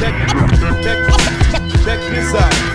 check, check, check, check this out.